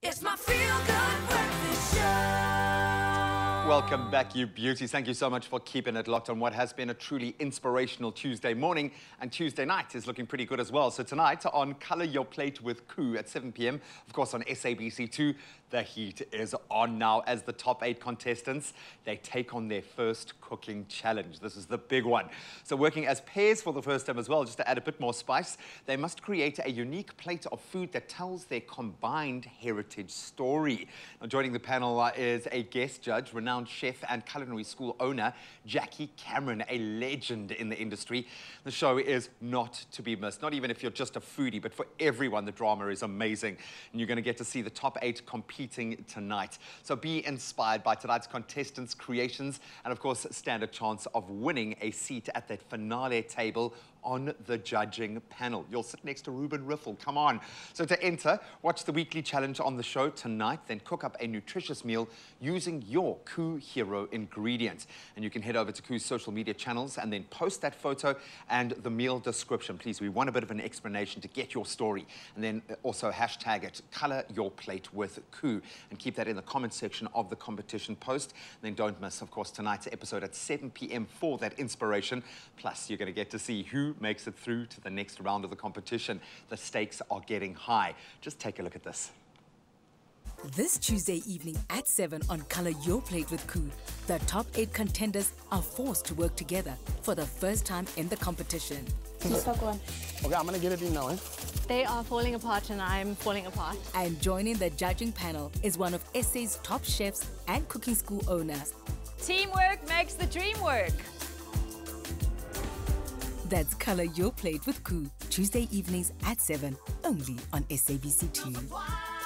It's my feel good. Welcome back, you beauties. Thank you so much for keeping it locked on what has been a truly inspirational Tuesday morning. And Tuesday night is looking pretty good as well. So tonight on Color Your Plate with Koo at 7 p.m., of course on SABC2, the heat is on now as the top eight contestants, they take on their first cooking challenge. This is the big one. So working as pairs for the first time as well, just to add a bit more spice, they must create a unique plate of food that tells their combined heritage story. Now joining the panel is a guest judge, renowned chef and culinary school owner, Jackie Cameron, a legend in the industry. The show is not to be missed, not even if you're just a foodie, but for everyone, the drama is amazing. And you're going to get to see the top eight competing tonight. So be inspired by tonight's contestants' creations and, of course, stand a chance of winning a seat at that finale table on the judging panel. You'll sit next to Reuben Riffel. Come on. So to enter, watch the weekly challenge on the show tonight, then cook up a nutritious meal using your Hero ingredients. And you can head over to Koo's social media channels and then post that photo and the meal description. Please, we want a bit of an explanation to get your story. And then also hashtag it, color your plate with Koo. And keep that in the comment section of the competition post. And then don't miss, of course, tonight's episode at 7 p.m. for that inspiration. Plus, you're going to get to see who makes it through to the next round of the competition. The stakes are getting high. Just take a look at this. This Tuesday evening at 7 on Color Your Plate with Koo, the top eight contenders are forced to work together for the first time in the competition. Okay, I'm gonna get it in now, eh? They are falling apart and I'm falling apart. And joining the judging panel is one of SA's top chefs and cooking school owners. Teamwork makes the dream work. That's Color Your Plate with Koo, Tuesday evenings at 7, only on SABC2.